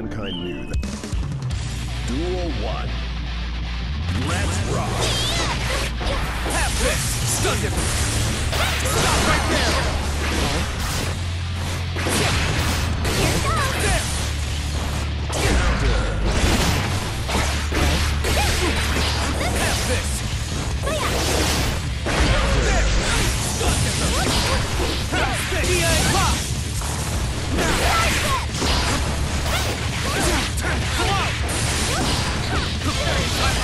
Mankind knew that. Duel 1. Let's rock! Have this! Stun him! Stop right there!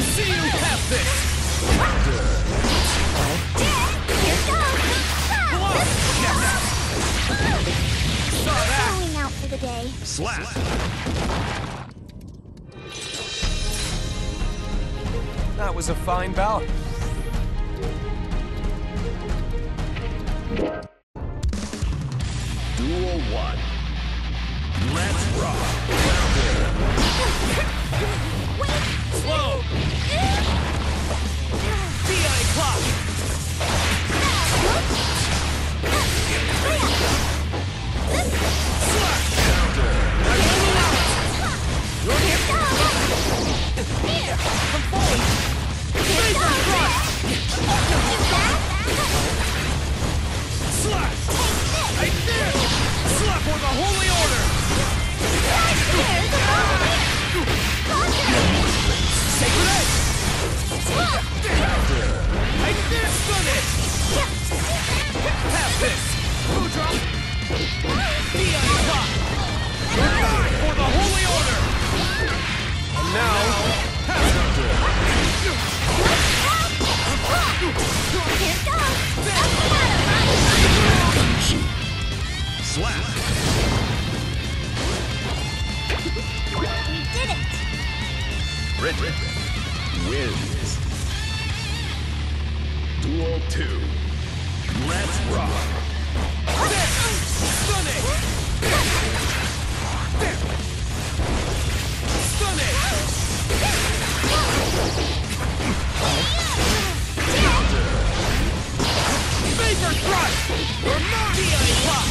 I see you! Have this! Come on! Yes! Saw that! Going out for the day. Slap! That was a fine bout. Slap! We did it! Red wins. Duel 2. Let's rock! Stun Edge! Stun Edge! Vapor thrust! More DI pop!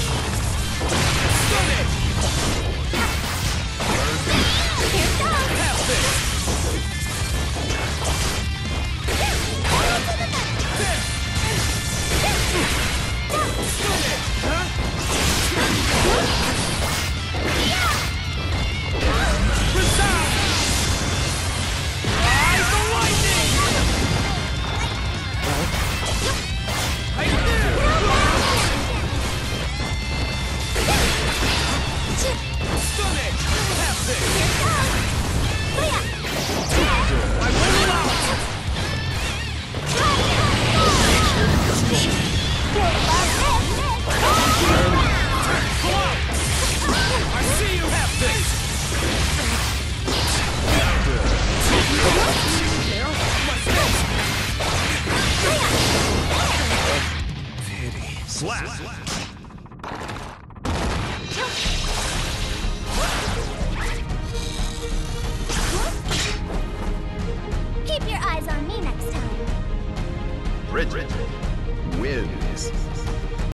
Slap! Keep your eyes on me next time. Red wins.